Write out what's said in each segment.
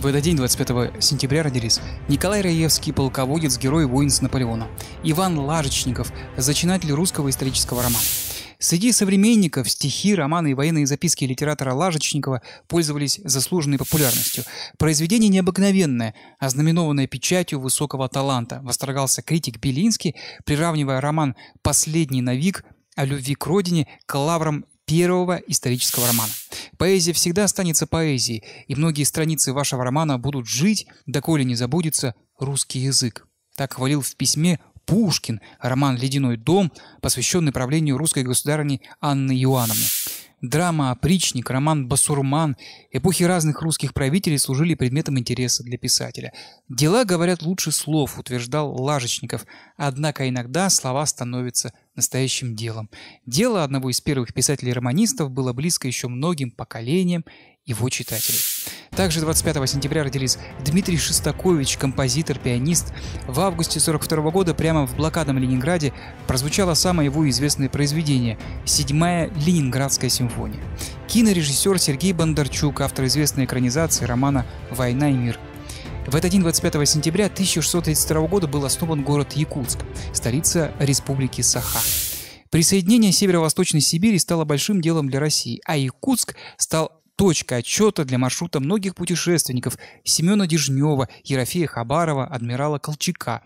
В этот день, 25 сентября, родились Николай Раевский, полководец, герой войн с Наполеона, Иван Лажечников, зачинатель русского исторического романа. Среди современников стихи, романы и военные записки литератора Лажечникова пользовались заслуженной популярностью. Произведение необыкновенное, ознаменованное печатью высокого таланта, восторгался критик Белинский, приравнивая роман «Последний навик» о любви к родине к лаврам первого исторического романа. Поэзия всегда останется поэзией, и многие страницы вашего романа будут жить, доколе не забудется русский язык. Так хвалил в письме Пушкин роман «Ледяной дом», посвященный правлению русской государыни Анны Иоанновны. Драма «Опричник», роман «Басурман», эпохи разных русских правителей служили предметом интереса для писателя. «Дела говорят лучше слов», утверждал Лажечников, однако иногда слова становятся настоящим делом. Дело одного из первых писателей-романистов было близко еще многим поколениям его читателей. Также 25 сентября родились Дмитрий Шестакович, композитор, пианист. В августе 42 года прямо в блокадном Ленинграде прозвучало самое его известное произведение – седьмая Ленинградская симфония. Кинорежиссер Сергей Бондарчук, автор известной экранизации романа «Война и мир». В этот день, 25 сентября 1632 года, был основан город Якутск, столица республики Саха. Присоединение Северо-Восточной Сибири стало большим делом для России, а Якутск стал точка отчета для маршрута многих путешественников Семена Дежнева, Ерофея Хабарова, адмирала Колчака.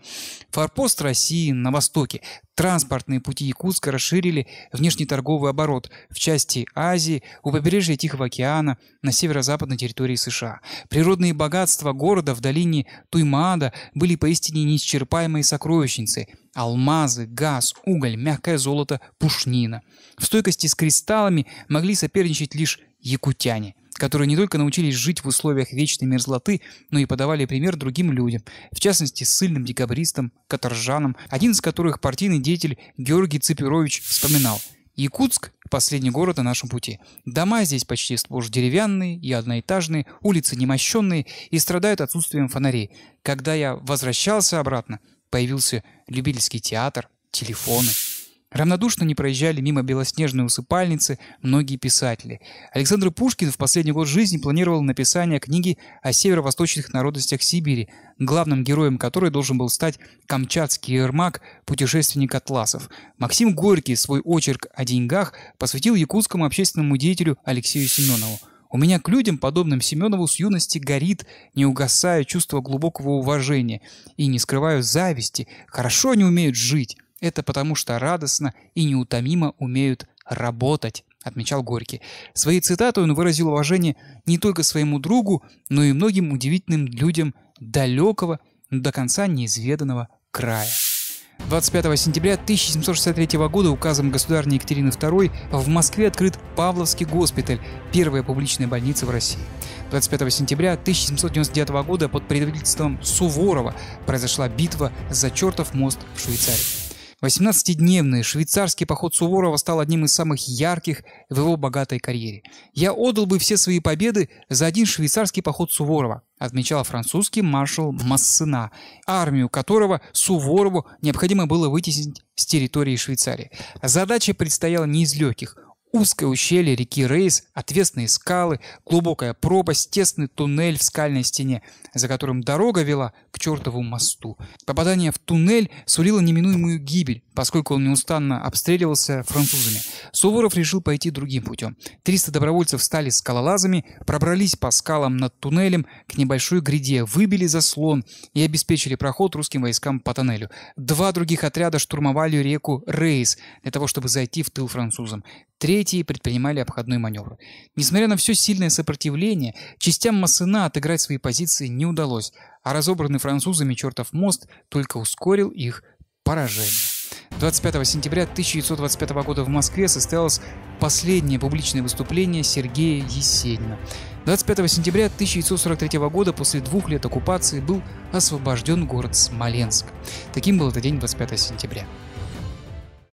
Форпост России на востоке. Транспортные пути Якутска расширили внешнеторговый оборот в части Азии, у побережья Тихого океана, на северо-западной территории США. Природные богатства города в долине Туймаада были поистине неисчерпаемые сокровищницы – алмазы, газ, уголь, мягкое золото, пушнина. В стойкости с кристаллами могли соперничать лишь якутяне, которые не только научились жить в условиях вечной мерзлоты, но и подавали пример другим людям, в частности, ссыльным декабристам, каторжанам, один из которых партийный деятель Георгий Ципирович вспоминал – Якутск – последний город на нашем пути. Дома здесь почти сплошь деревянные и одноэтажные, улицы немощенные и страдают отсутствием фонарей. Когда я возвращался обратно, появился любительский театр, телефоны – Равнодушно не проезжали мимо белоснежной усыпальницы многие писатели. Александр Пушкин в последний год жизни планировал написание книги о северо-восточных народностях Сибири, главным героем которой должен был стать камчатский ермак, путешественник Атласов. Максим Горький свой очерк о деньгах посвятил якутскому общественному деятелю Алексею Семенову. У меня к людям, подобным Семенову, с юности горит, не угасая чувство глубокого уважения и не скрываю зависти. Хорошо они умеют жить. Это потому, что радостно и неутомимо умеют работать, отмечал Горький. Своей цитатой он выразил уважение не только своему другу, но и многим удивительным людям далекого, но до конца неизведанного края. 25 сентября 1763 года указом государни Екатерины II в Москве открыт Павловский госпиталь, первая публичная больница в России. 25 сентября 1799 года под предводительством Суворова произошла битва за чертов мост в Швейцарии. 18-дневный швейцарский поход Суворова стал одним из самых ярких в его богатой карьере. «Я отдал бы все свои победы за один швейцарский поход Суворова», отмечал французский маршал Массена, армию которого Суворову необходимо было вытеснить с территории Швейцарии. Задача предстояла не из легких. Узкое ущелье реки Рейс, отвесные скалы, глубокая пропасть, тесный туннель в скальной стене, за которым дорога вела к чертову мосту. Попадание в туннель сулило неминуемую гибель, поскольку он неустанно обстреливался французами. Суворов решил пойти другим путем. 300 добровольцев стали скалолазами, пробрались по скалам над туннелем к небольшой гряде, выбили заслон и обеспечили проход русским войскам по тоннелю. Два других отряда штурмовали реку Рейс для того, чтобы зайти в тыл французам. Третьи предпринимали обходной маневр. Несмотря на все сильное сопротивление, частям Массена отыграть свои позиции не удалось, а разобранный французами чертов мост только ускорил их поражение. 25 сентября 1925 года в Москве состоялось последнее публичное выступление Сергея Есенина. 25 сентября 1943 года после двух лет оккупации был освобожден город Смоленск. Таким был этот день 25 сентября.